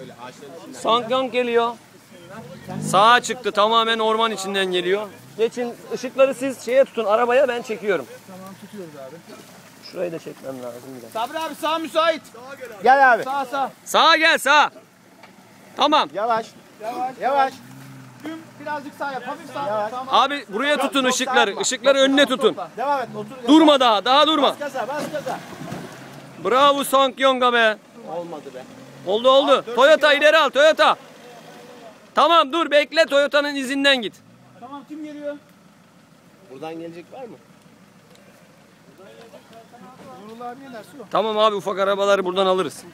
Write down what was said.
böyle ağaçların içinden. Sankyong geliyor. Sağa çıktı tamamen orman içinden geliyor. Geçin ışıkları siz şeye tutun arabaya ben çekiyorum. Tamam tutuyoruz abi. Şurayı da çekmem lazım bir dakika. Sabri abi sağ müsait. Gel abi. Sağ sağ. Sağa gel sağa. Tamam. Yavaş. Yavaş. Yavaş. Tüm birazcık sağ yap. Hafif sağ. Yavaş. Tamam. Abi buraya tutun ışıkları. Işıkları önüne tutun. Devam et. Otur. Durma daha. Daha durma. Bas gaza bas gaza. Bravo Sankyong'a be. Olmadı be. Oldu oldu. Toyota ileri al Toyota. Tamam dur bekle Toyota'nın izinden git. Tamam kim geliyor? Buradan gelecek var mı? Tamam abi ufak arabaları buradan alırız.